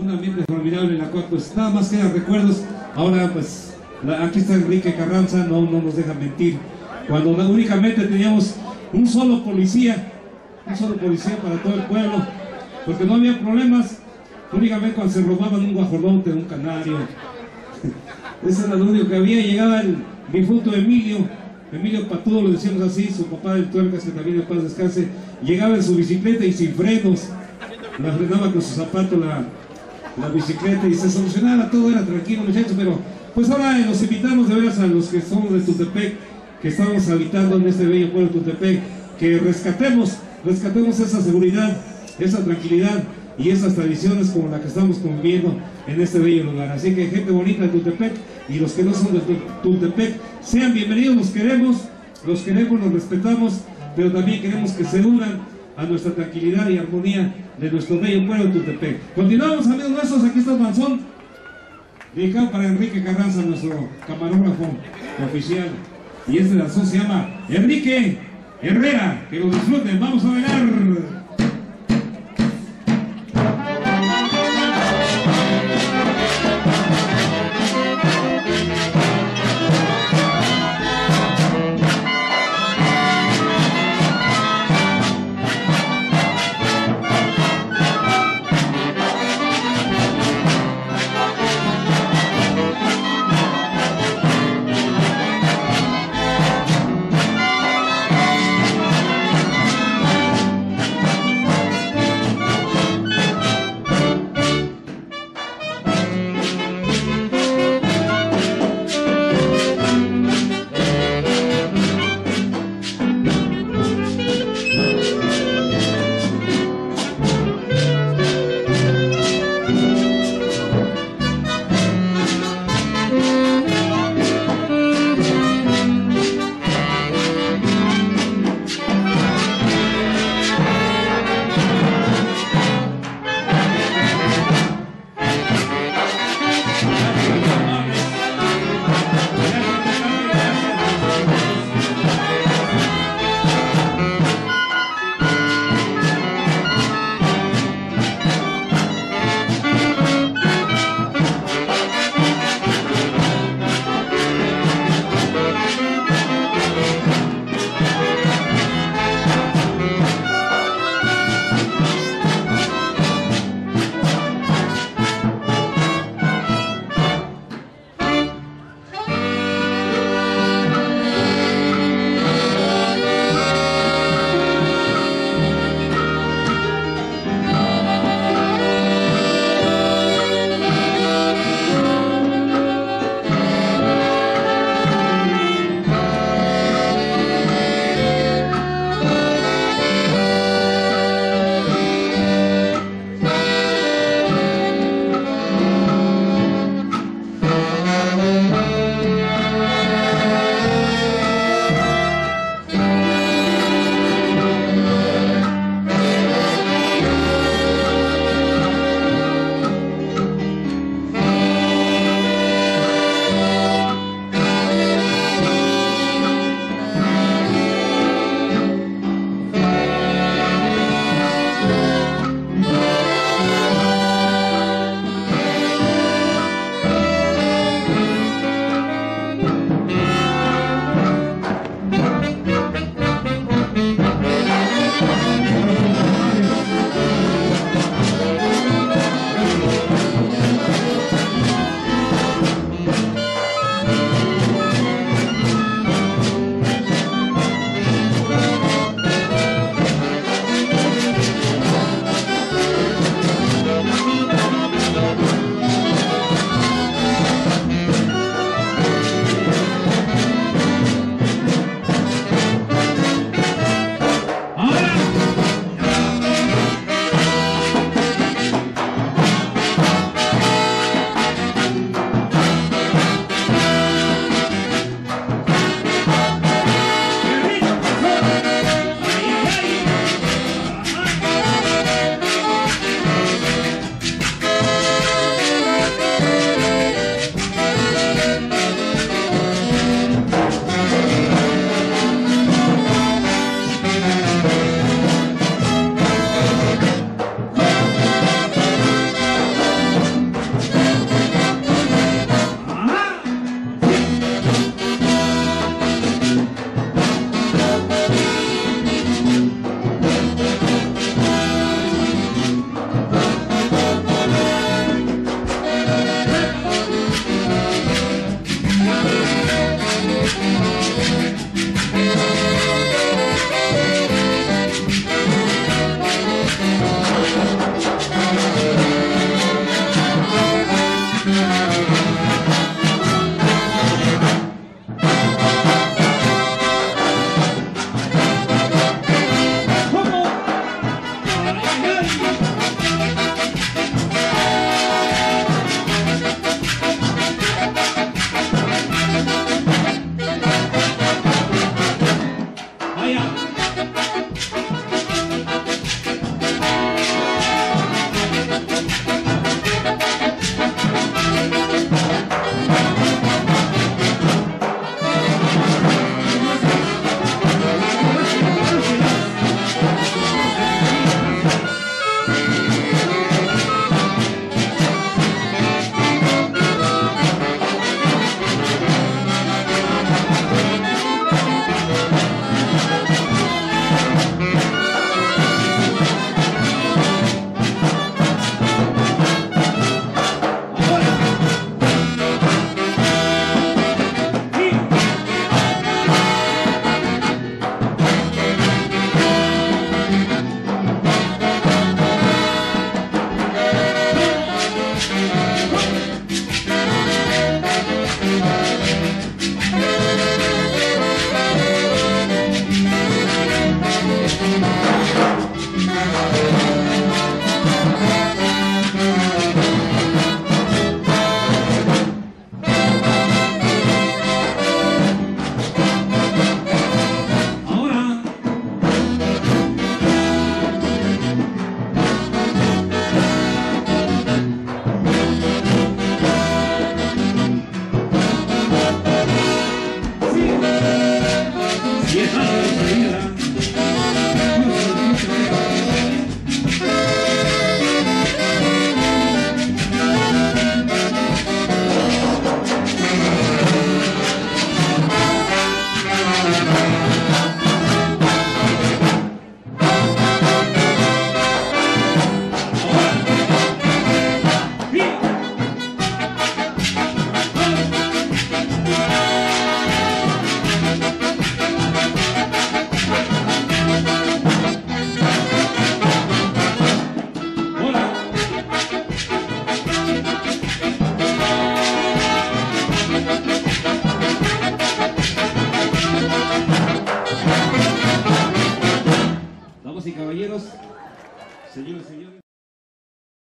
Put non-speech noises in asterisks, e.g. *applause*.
un ambiente formidable en la cual pues nada más quedan recuerdos. Ahora pues aquí está Enrique Carranza, no, no nos deja mentir. Cuando únicamente teníamos un solo policía, un solo policía para todo el pueblo, porque no había problemas, únicamente cuando se robaban un guajolote, un canario. *laughs* Eso era lo único que había. Llegaba el difunto Emilio, Emilio Patudo, lo decíamos así, su papá del tuercas, que también en paz descanse, llegaba en su bicicleta y sin frenos, la frenaba con su zapato la, la bicicleta y se solucionaba, todo era tranquilo muchachos, pero pues ahora eh, los invitamos de veras a los que somos de Tutepec, que estamos habitando en este bello pueblo de Tutepec, que rescatemos, rescatemos esa seguridad, esa tranquilidad y esas tradiciones como la que estamos conviviendo en este bello lugar. Así que gente bonita de Tultepec y los que no son de Tu- Tultepec, sean bienvenidos, los queremos, los queremos, los respetamos, pero también queremos que se unan a nuestra tranquilidad y armonía de nuestro bello pueblo de Tultepec. Continuamos amigos nuestros, aquí está el Manzón, para Enrique Carranza, nuestro camarógrafo oficial. Y este danzón se llama Enrique Herrera, que lo disfruten, vamos a bailar.